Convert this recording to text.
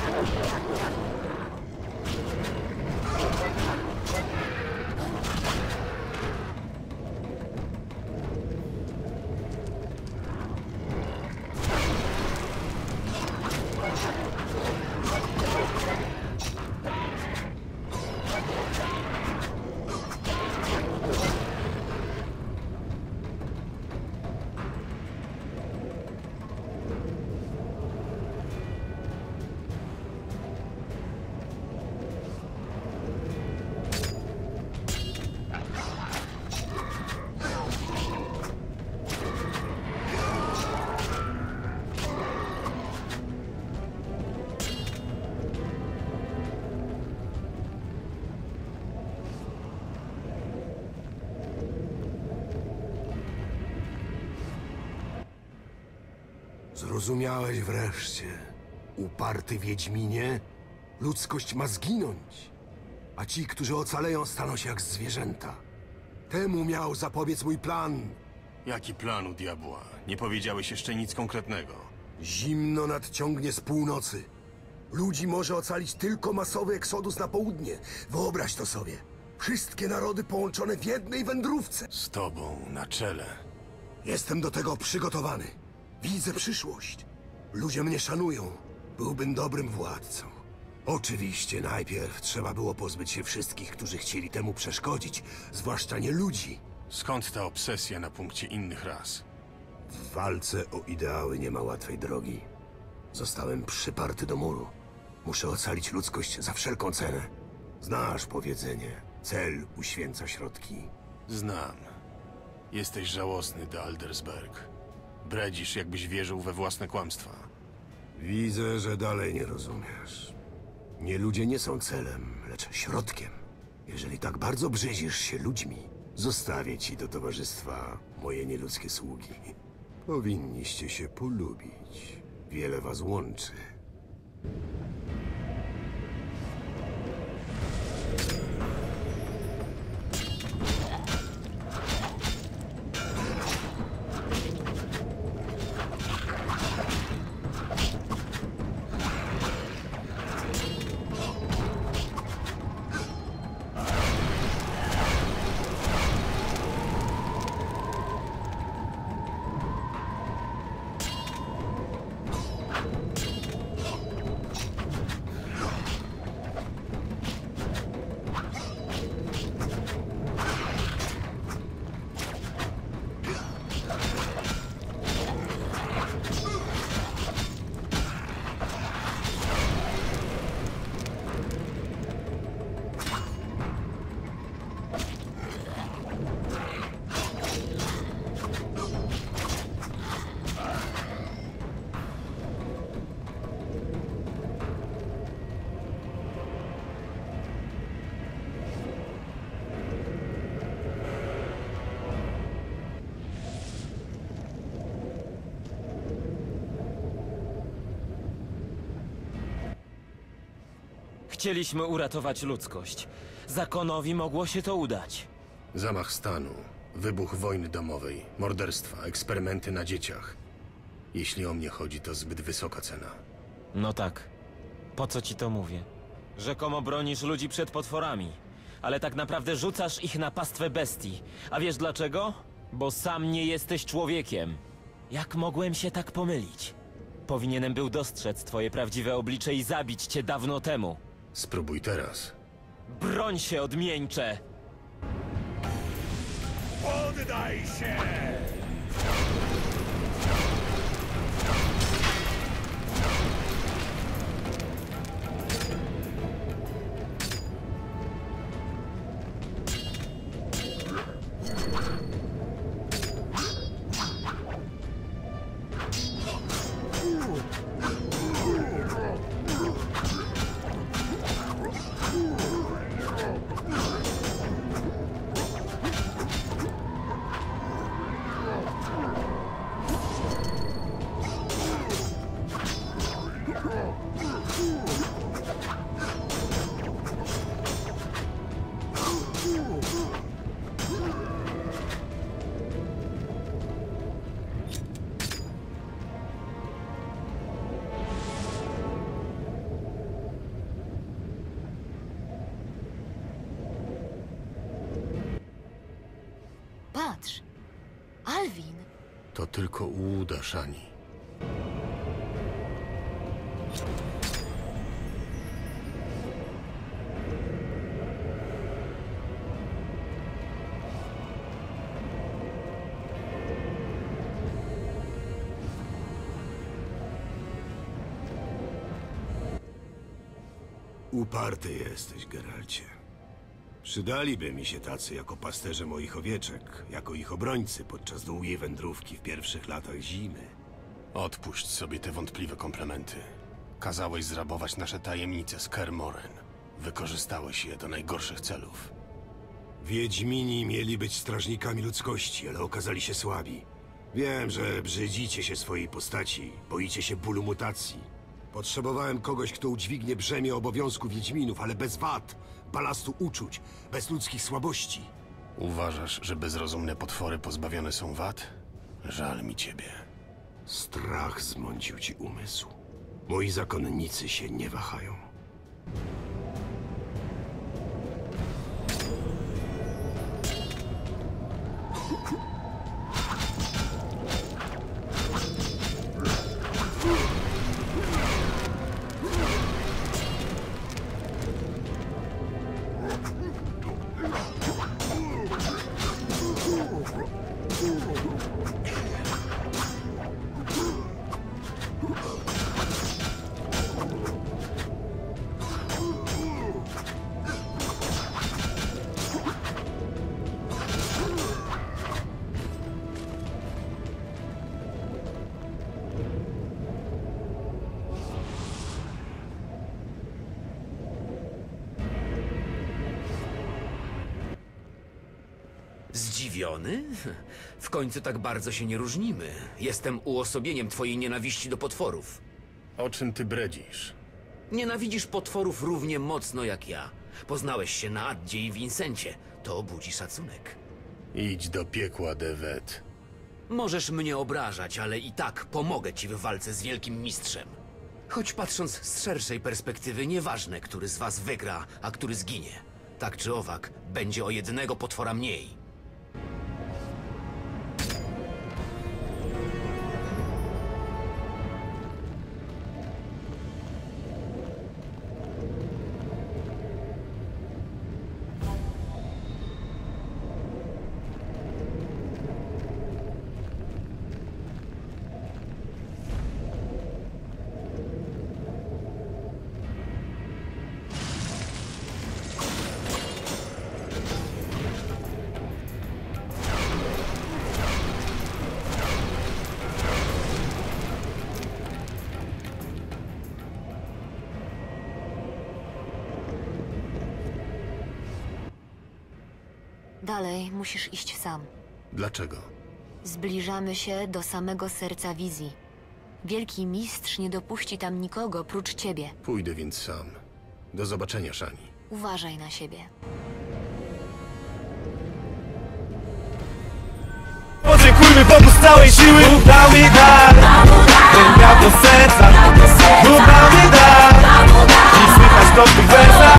Let's go. Zrozumiałeś wreszcie. Uparty Wiedźminie, ludzkość ma zginąć. A ci, którzy ocaleją, staną się jak zwierzęta. Temu miał zapobiec mój plan. Jaki plan u diabła? Nie powiedziałeś jeszcze nic konkretnego. Zimno nadciągnie z północy. Ludzi może ocalić tylko masowy eksodus na południe. Wyobraź to sobie. Wszystkie narody połączone w jednej wędrówce. Z tobą na czele. Jestem do tego przygotowany. Widzę przyszłość. Ludzie mnie szanują. Byłbym dobrym władcą. Oczywiście najpierw trzeba było pozbyć się wszystkich, którzy chcieli temu przeszkodzić, zwłaszcza nie ludzi. Skąd ta obsesja na punkcie innych ras? W walce o ideały nie ma łatwej drogi. Zostałem przyparty do muru. Muszę ocalić ludzkość za wszelką cenę. Znasz powiedzenie. Cel uświęca środki. Znam. Jesteś żałosny, de Aldersberg. Bredzisz, jakbyś wierzył we własne kłamstwa. Widzę, że dalej nie rozumiesz. Nie ludzie nie są celem, lecz środkiem. Jeżeli tak bardzo brzydzisz się ludźmi, zostawię ci do towarzystwa moje nieludzkie sługi. Powinniście się polubić. Wiele was łączy. Chcieliśmy uratować ludzkość. Zakonowi mogło się to udać. Zamach stanu, wybuch wojny domowej, morderstwa, eksperymenty na dzieciach. Jeśli o mnie chodzi, to zbyt wysoka cena. No tak. Po co ci to mówię? Rzekomo bronisz ludzi przed potworami, ale tak naprawdę rzucasz ich na pastwę bestii. A wiesz dlaczego? Bo sam nie jesteś człowiekiem. Jak mogłem się tak pomylić? Powinienem był dostrzec twoje prawdziwe oblicze i zabić cię dawno temu. Spróbuj teraz. Broń się, odmieńcze! Poddaj się! To tylko ułuda, Szani. Uparty jesteś, Geralcie. Przydaliby mi się tacy jako pasterze moich owieczek, jako ich obrońcy podczas długiej wędrówki w pierwszych latach zimy. Odpuść sobie te wątpliwe komplementy. Kazałeś zrabować nasze tajemnice z Kermoren. Wykorzystałeś je do najgorszych celów. Wiedźmini mieli być strażnikami ludzkości, ale okazali się słabi. Wiem, że brzydzicie się swojej postaci, boicie się bólu mutacji. Potrzebowałem kogoś, kto udźwignie brzemię obowiązku Wiedźminów, ale bez wad, balastu uczuć, bez ludzkich słabości. Uważasz, że bezrozumne potwory pozbawione są wad? Żal mi ciebie. Strach zmącił ci umysł. Moi zakonnicy się nie wahają. Zdziwiony? W końcu tak bardzo się nie różnimy. Jestem uosobieniem twojej nienawiści do potworów. O czym ty bredzisz? Nienawidzisz potworów równie mocno jak ja. Poznałeś się na Addzie i Vincencie. To budzi szacunek. Idź do piekła, Devet. Możesz mnie obrażać, ale i tak pomogę ci w walce z wielkim mistrzem. Choć patrząc z szerszej perspektywy, nieważne, który z was wygra, a który zginie. Tak czy owak, będzie o jednego potwora mniej. Dalej musisz iść sam. Dlaczego? Zbliżamy się do samego serca wizji. Wielki mistrz nie dopuści tam nikogo prócz ciebie. Pójdę więc sam. Do zobaczenia, Szani. Uważaj na siebie. Podziękujmy Bogu z całej siły Dał mi dar Ten miał do serca Bóg mi dar I słychać to w tych wersach